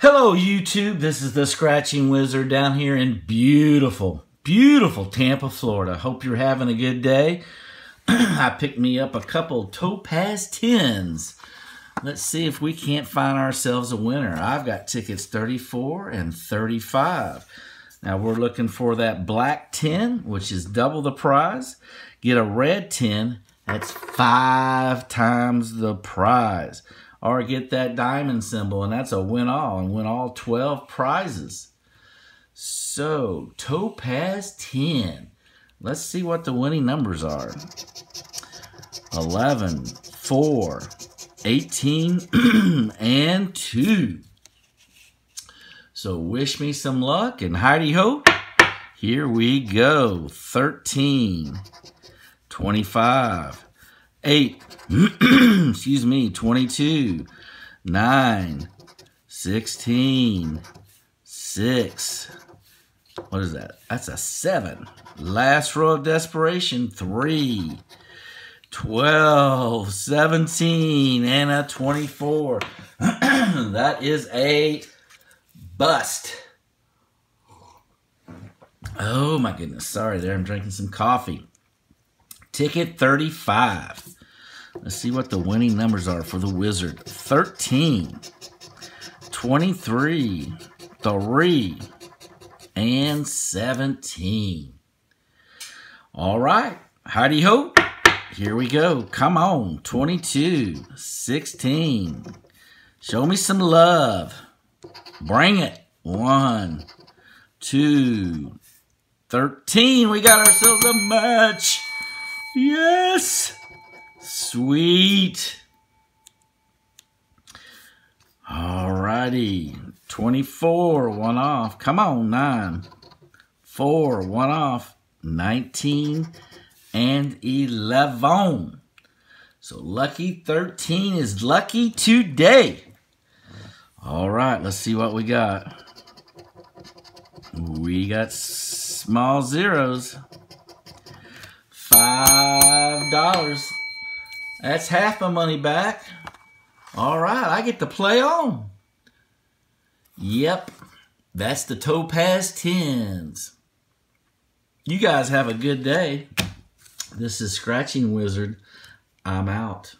Hello, YouTube. This is the Scratching Wizard down here in beautiful, beautiful Tampa, Florida. Hope you're having a good day. I picked me up a couple Topaz 10s. Let's see if we can't find ourselves a winner. I've got tickets 34 and 35. Now we're looking for that black 10, which is double the prize. Get a red 10, that's five times the prize or get that diamond symbol, and that's a win all, and win all 12 prizes. So, Topaz 10. Let's see what the winning numbers are 11, 4, 18, and 2. So, wish me some luck, and Heidi Ho. Here we go 13, 25, 8, excuse me, 22, 9, 16, 6. What is that? That's a 7. Last row of desperation, 3, 12, 17, and a 24. that is a bust. Oh my goodness. Sorry there. I'm drinking some coffee. Ticket 35. Let's see what the winning numbers are for the Wizard. 13, 23, 3, and 17. All right. Howdy ho. Here we go. Come on. 22, 16. Show me some love. Bring it. 1, 2, 13. We got ourselves a match. Yes! Sweet. Alrighty. 24, one off. Come on, 9. 4, one off. 19 and 11. So lucky 13 is lucky today. All right, let's see what we got. We got small zeros. Five dollars. That's half my money back. All right, I get to play on. Yep, that's the Topaz 10s. You guys have a good day. This is Scratching Wizard. I'm out.